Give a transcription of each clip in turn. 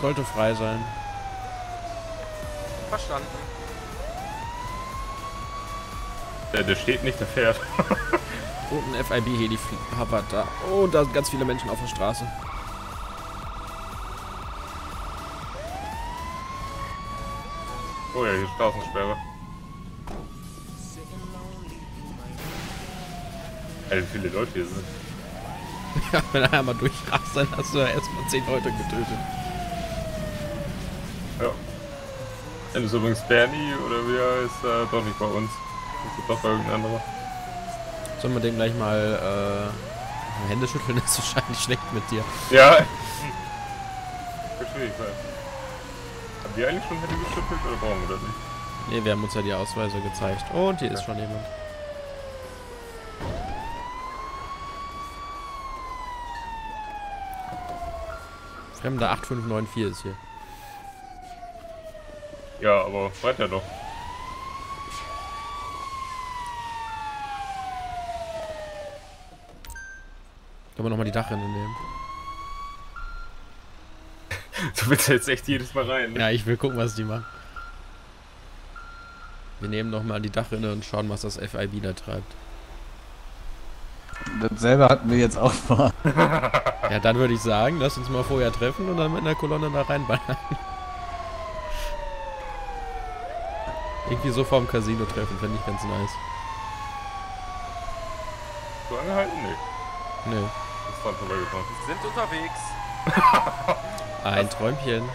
Sollte frei sein. Verstanden. Der, der steht nicht, der fährt. Und ein FIB-Heli hovert da. Oh, und da sind ganz viele Menschen auf der Straße. Oh ja, hier Straßensperre. Ey, wie viele Leute hier sind. Ja, wenn er einmal durchrast, dann hast du ja erstmal 10 Leute getötet. Ja. Das ist übrigens Bernie oder wie er ist, äh, doch nicht bei uns. Das ist doch irgendein anderer. Sollen wir dem gleich mal äh, Hände schütteln? Das ist wahrscheinlich schlecht mit dir. Ja. Verstehe ich halt. Haben die eigentlich schon Hände geschüttelt oder brauchen wir das nicht? Ne, wir haben uns ja die Ausweise gezeigt. Und hier ist schon jemand. Fremder 8594 ist hier. Ja, aber weiter doch. Können wir nochmal die Dachrinne nehmen? Du willst jetzt echt jedes Mal rein, ne? Ja, ich will gucken, was die machen. Wir nehmen nochmal die Dachrinne und schauen, was das FIB da treibt. Dasselbe hatten wir jetzt auch vor. Ja, dann würde ich sagen, lass uns mal vorher treffen und dann mit einer Kolonne da reinballern. Irgendwie so vorm Casino treffen, fände ich ganz nice. So angehalten? Nee. Nö. Ist dran vorbeigefahren. Sind unterwegs. Ein Träumchen.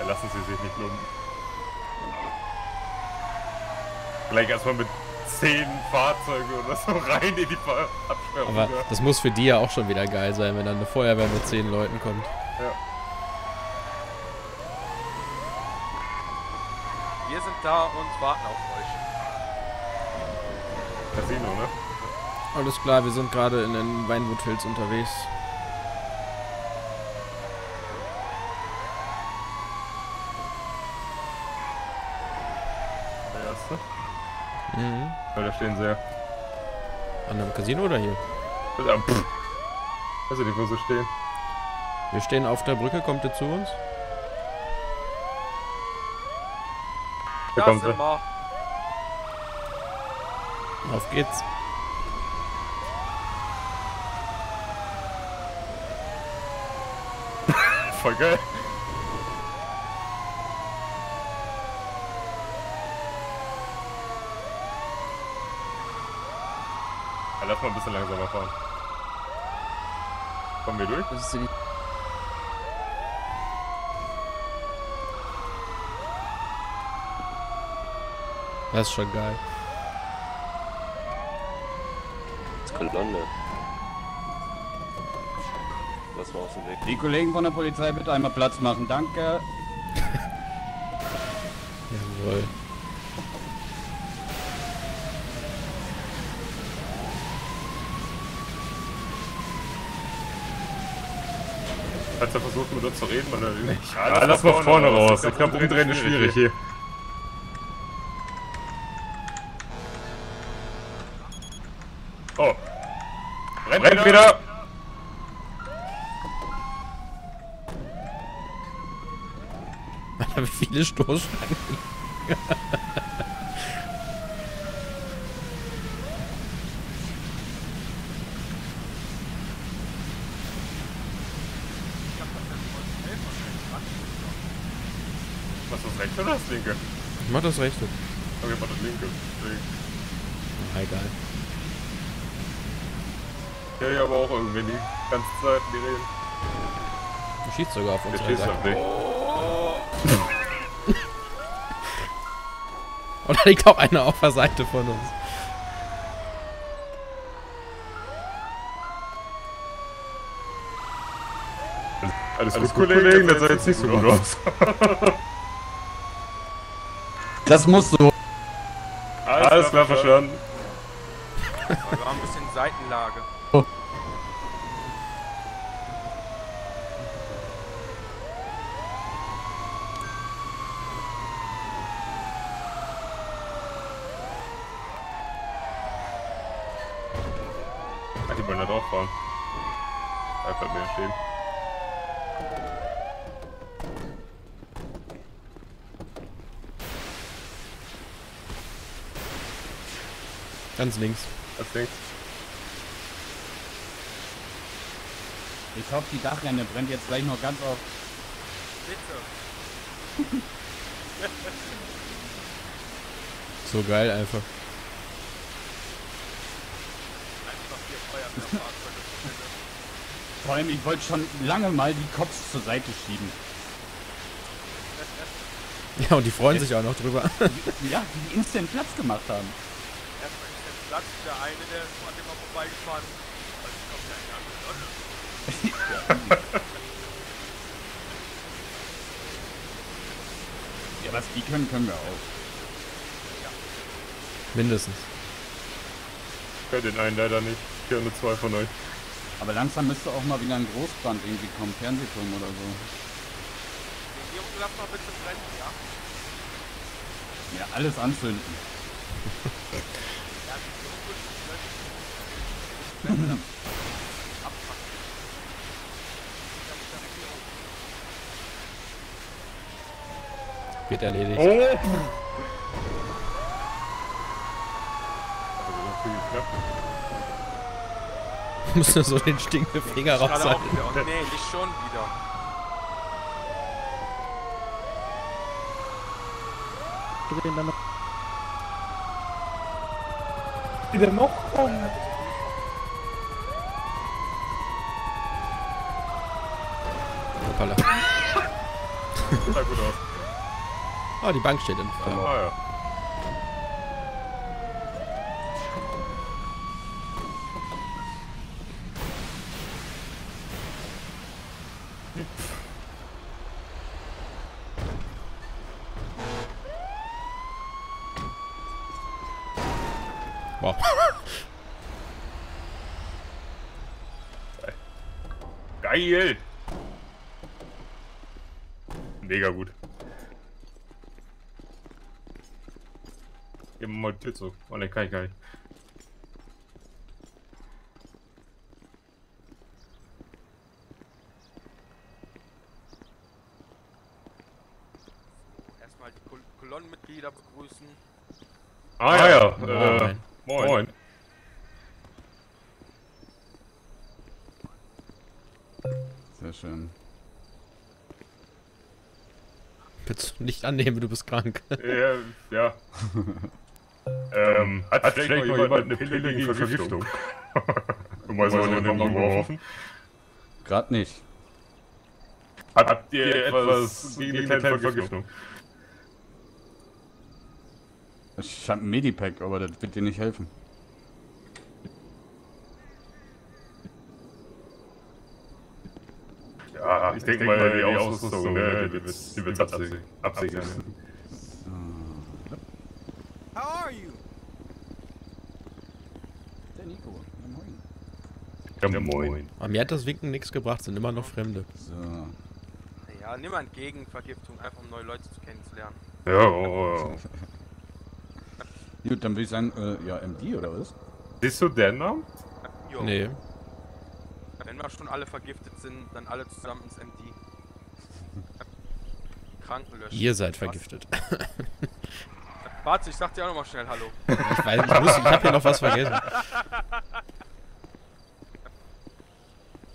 Ja, lassen sie sich nicht lumpen. Gleich erstmal mit 10 Fahrzeugen oder so rein in die Absperrung. Aber das muss für die ja auch schon wieder geil sein, wenn dann eine Feuerwehr mit zehn Leuten kommt. ja. Wir sind da und warten auf euch. Casino, ne? Alles klar, wir sind gerade in den Weinwood Hills unterwegs. Der erste. Mhm. Ja, da stehen sie ja. An einem Casino oder hier? Ja, pff. Weiß ich nicht, wo sie stehen. Wir stehen auf der Brücke, kommt ihr zu uns? Da Da kommt sind sie. wir. Auf geht's. Voll geil. Ja, lass mal ein bisschen langsamer fahren. Kommen wir durch? Das ist die Das ist schon geil. Kolonne. Lass mal aus dem Weg. Die Kollegen von der Polizei bitte einmal Platz machen, danke. Jawohl. Hat er versucht mit uns zu reden oder nicht? Ja, lass mal vorne raus. Ich glaube, umdrehen ist schwierig hier. Rennt wieder! Viele Stoßstangen. Machst du das rechte oder das linke? Ich mach das rechte. Okay, mach das linke. Deswegen. Egal. Ja, ich aber auch irgendwie die ganze Zeit die Reden. Du schießt sogar auf Der unsere schießt auf dich. Und da liegt auch einer auf der Seite von uns. Alles, gut, Kollegen, das sah jetzt nicht so gut aus. Das muss so. Alles klar, verstanden. Wir haben ein bisschen Seitenlage. Ach, die wollen da drauf fahren. Mir stehen. Ganz links. Das Ding. Ich hoffe, die Dachrinne brennt jetzt gleich noch ganz auf. Bitte. So geil einfach. Vor allem, ich wollte schon lange mal die Cops zur Seite schieben. Ja, und die freuen sich auch noch drüber. Ja, die instant Platz gemacht haben. Erstmal ist der Platz, der eine, der ist an dem mal vorbeigefahren. Weil Ja, was die können, können wir auch. Mindestens. Ich höre den einen leider nicht. Ich höre nur zwei von euch. Aber langsam müsste auch mal wieder ein Großbrand irgendwie kommen, Fernsehturm oder so. Die Regierung lass mal bitte brennen, ja? Ja, alles anzünden. Ja, die Regierung wird brennen. Abpacken. Ja, mit der Regierung. Wird erledigt. Oh! Knapp. Muss nur so den stinkenden Finger raushalten. wieder. Oh, nee, nicht schon wieder. Hoppala. Sah gut aus. Oh, die Bank steht in Feuer. Ah ja. Wow. Geil! Mega gut. Mir mal die Tür zu. Oh ne, kann ich gar nicht. Erstmal die Kol Kolonnenmitglieder begrüßen. Ah, ja, äh, Moin. moin. moin. Sehr schön. Willst du nicht annehmen, du bist krank. Ja, ja. ähm, hat vielleicht noch jemand eine Pille gegen Vergiftung? Nur mal so in den Raum geworfen. Gerade nicht. Habt ihr etwas gegen die kleine Vergiftung? Ich hab ein Medipack, aber das wird dir nicht helfen. Ja, ich denke mal, die Ausrüstung, ne, die wird's, die wird's absichern. How are you? Der Nico. Moin. Ja, moin. Aber mir hat das Winken nichts gebracht, sind immer noch Fremde. So. Ja, nimm mal entgegen Vergiftung, einfach um neue Leute zu kennenzulernen. Ja, oh, oh. Gut, dann würde ich sagen, äh, ja, MD oder was? Siehst du den Namen? Jo. Nee. Wenn wir schon alle vergiftet sind, dann alle zusammen ins MD. Kranken löschen. Ihr seid vergiftet. Warte, ich sag dir auch nochmal schnell Hallo. Ich weiß, ich, muss, ich hab hier noch was vergessen.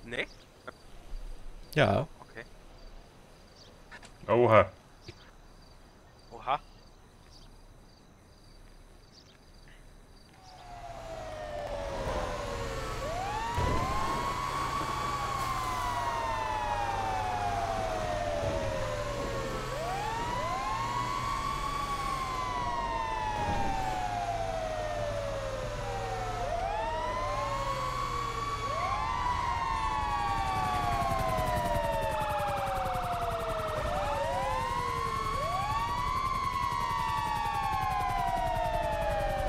Nee? Ja. Okay. Oha.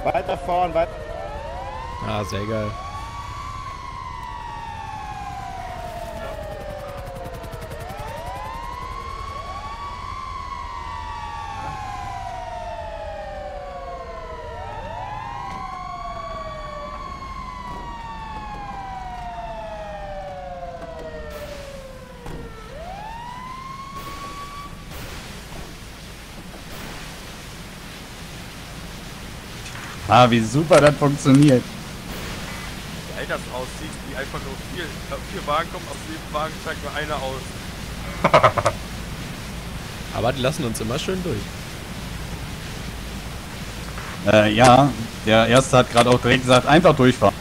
Weiter vorn, weiter. Ah, sehr geil. Ah, wie super das funktioniert. Wie geil das aussieht, wie einfach nur vier, äh, vier Wagen kommen, aus jedem Wagen steigt nur einer aus. Aber die lassen uns immer schön durch. Äh, ja, der Erste hat gerade auch direkt gesagt, einfach durchfahren.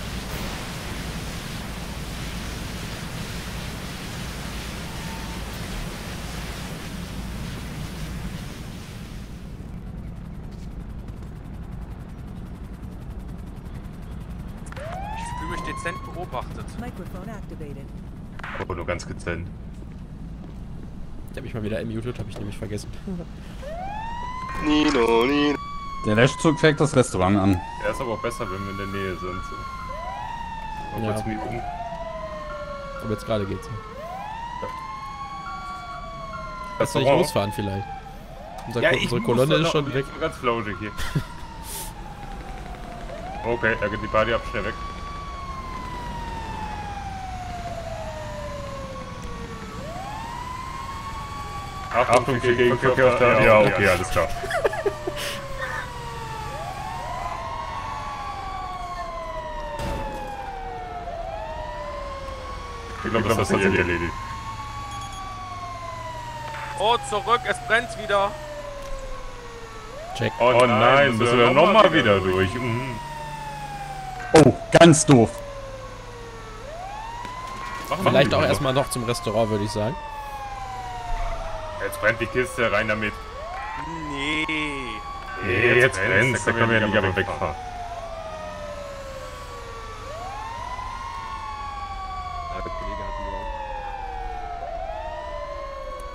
Ich fühle mich dezent beobachtet. Aber nur ganz dezent. Ich habe mich mal wieder muted, habe ich nämlich vergessen. Nino, Nino. Der Löschzug fängt das Restaurant an. Er ist aber auch besser, wenn wir in der Nähe sind. So. Ja. kurz mieten. Aber jetzt gerade geht's. Kannst du nicht losfahren vielleicht? Unser Ja, Ko- unsere Kolonne ist schon ich weg. bin ganz flauschig hier. Okay, er geht die Party ab, schnell weg. Achtung, für Gegenverkehr auf der... Ja, okay, alles klar. Ich glaube, das hat sich erledigt. Oh, zurück, es brennt wieder. Check. Oh nein, müssen wir nochmal wieder durch. Mhm. Oh, ganz doof. Machen Vielleicht auch noch. erstmal noch zum Restaurant, würde ich sagen. Jetzt brennt die Kiste, rein damit. Nee. Nee, jetzt brennt's, da können wir ja nicht aber wegfahren.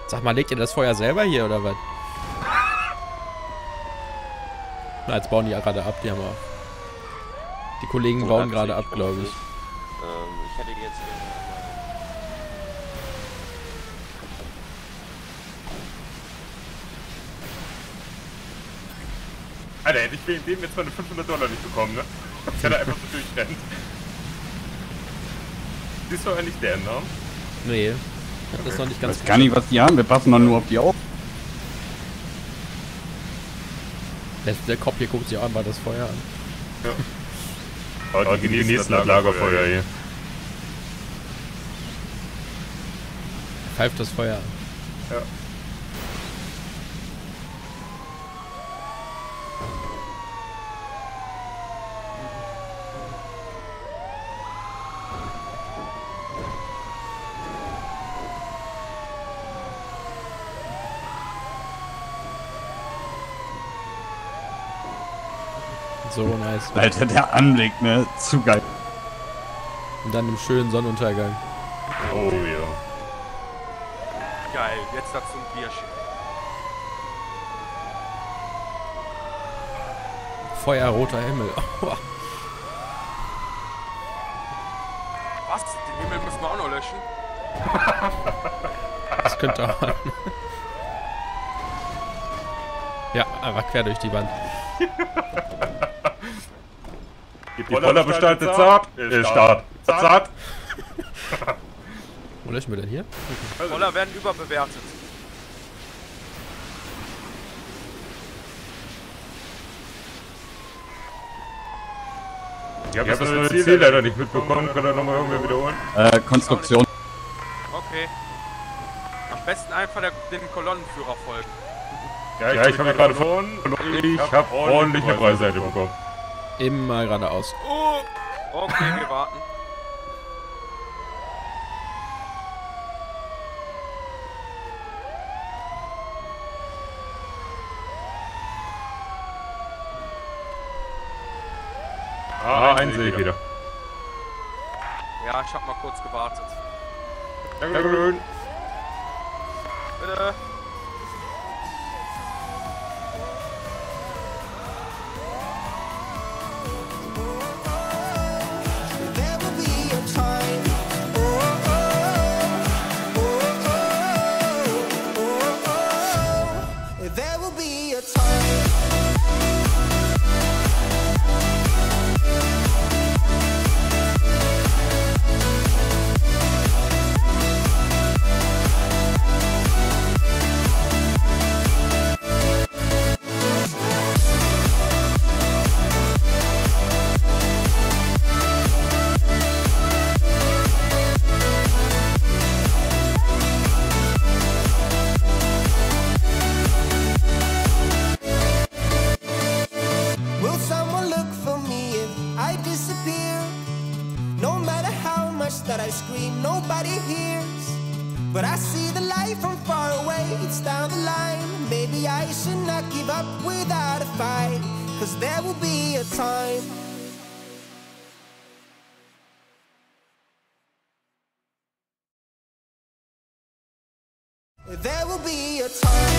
Sag mal, legt ihr das Feuer selber hier oder was? Na, jetzt bauen die ja gerade ab, die haben auch. Die Kollegen bauen gerade ab, glaube ich. Ähm, ich hätte jetzt Alter, hätte ich wegen dem jetzt meine 500 Dollar nicht bekommen, ne? Ich hätte einfach so durchrennt. Siehst du eigentlich deren Namen? Nee. Ich hab das noch nicht Ich ganz weiß gar nicht, was die haben. Wir passen doch nur auf die auf. Der, der Kopf hier guckt sich auch einmal das Feuer an. Oh, die genießen das Lagerfeuer hier. Pfeift das Feuer an. So nice. Alter, der Anblick, ne? Zu geil. Und dann im schönen Sonnenuntergang. Oh ja. Geil, jetzt dazu ein Bierchen. Feuerroter Himmel. Was? Den Himmel müssen wir auch noch löschen? Das könnte dauern. Ja, einfach quer durch die Wand. Die Roller bestaltet zart. Start. Zart. Wo löschen wir denn hier? Roller werden überbewertet. Ich habe das neue Ziel leider nicht mitbekommen. Kann er nochmal irgendwie wiederholen? Äh, Konstruktion. Okay. Am besten einfach der, den Kolonnenführer folgen. Ja, ich, habe gerade vorhin und ich habe ordentliche Preisseite bekommen. Immer geradeaus. Oh! Okay, wir warten. Ah, einen sehe ich wieder. Ja, ich hab mal kurz gewartet. Dankeschön. Bitte. It's down the line. Maybe I should not give up without a fight. Cause there will be a time. There will be a time.